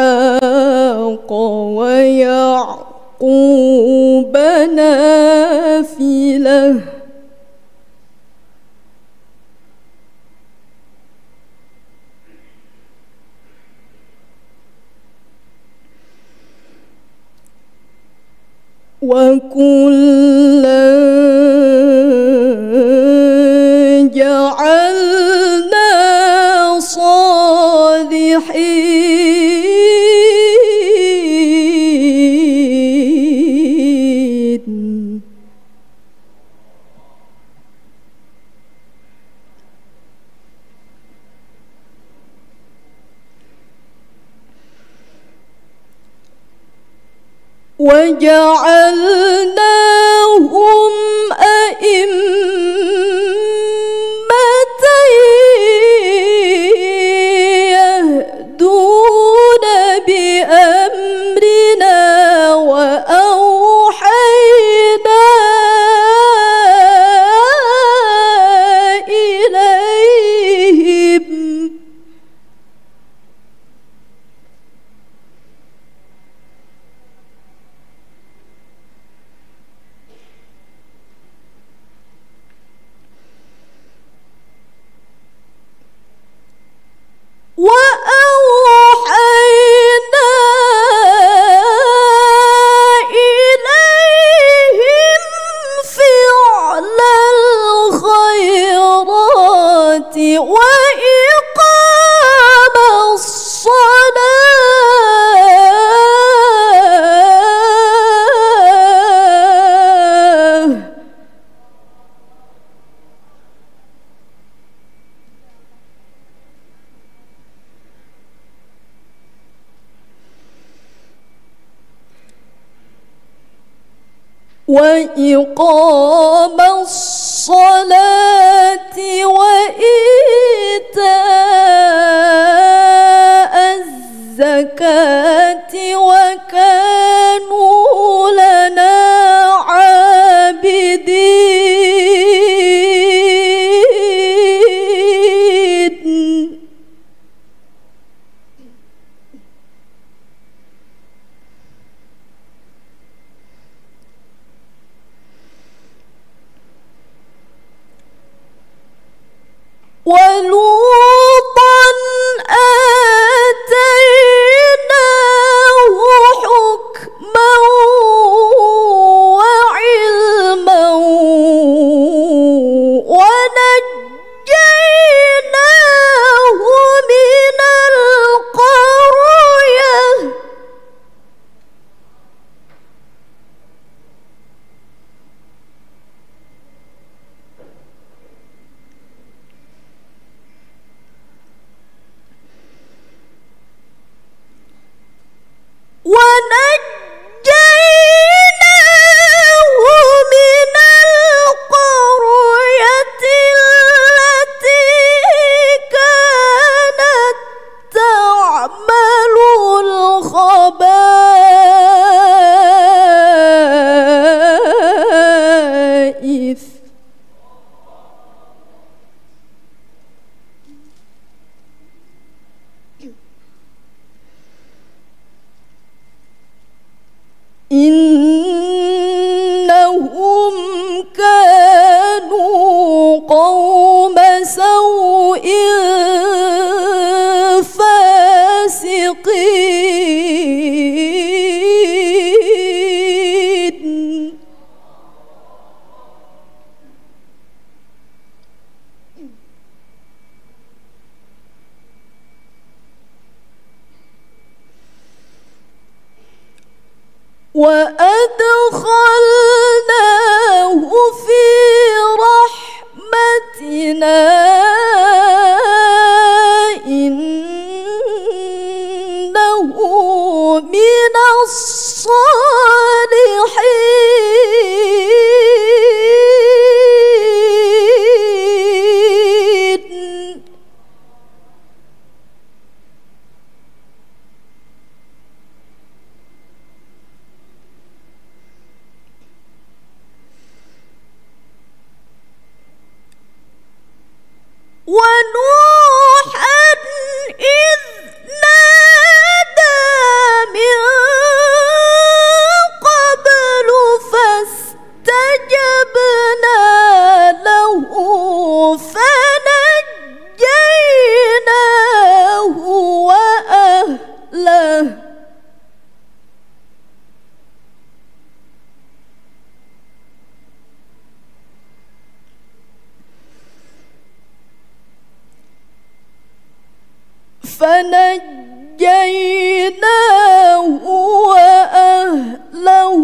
إسحاق ويعقوب نافلة وكلا وجعلناهم أئمة وإقام الصلاة وإقام الصلاة الزكاة وكانوا لنا عابدين. ولوطا إنهم كانوا قوم سوء فاسقين. وأدخلناه ونوحا إذ نادى من قبل فاستجبنا له فنجيناه وأهله. فنجيناه وأهله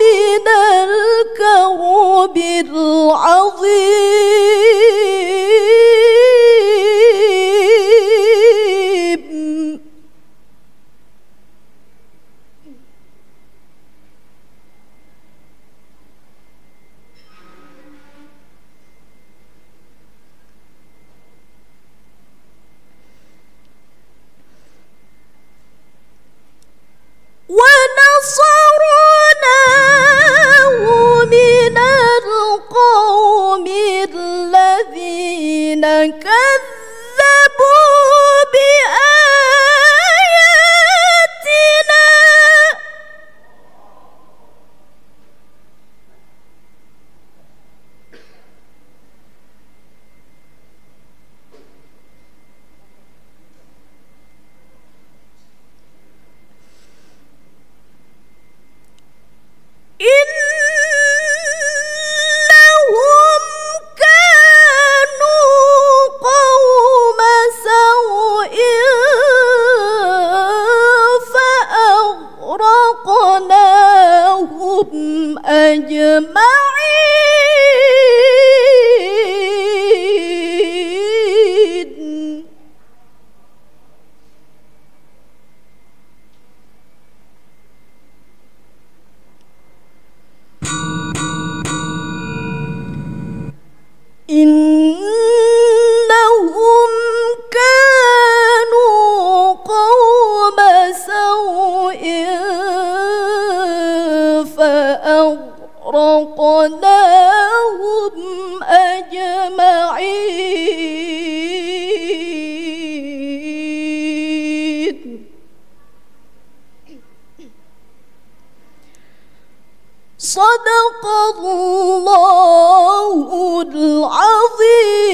من الكرب العظيم. صدق الله العظيم.